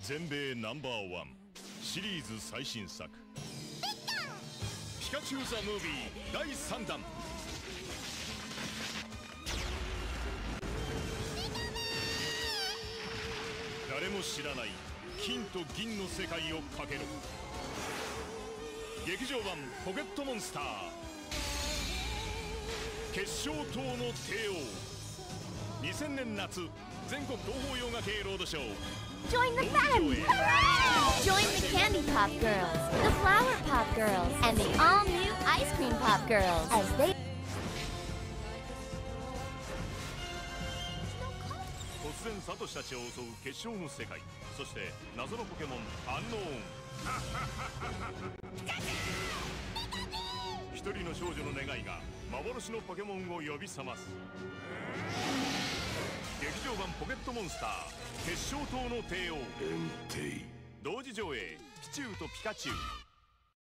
全米ナンバーワンシリーズ最新作「ピカチュウ・ザ・ムービー」第3弾。誰も知らない金と銀の世界をかける。劇場版「ポケットモンスター」決勝島の帝王。2000年夏全国東宝洋画系ロードショー Join the fun! Join the Candy Pop Girls, the Flower Pop Girls, and the all-new Ice Cream Pop Girls as they 突然サトシたちを襲う決勝の世界そして謎のポケモンアンノーン一人の少女の願いが幻のポケモンを呼び覚ますモンスター決勝島の帝王。同時上映。ピチューとピカチュウ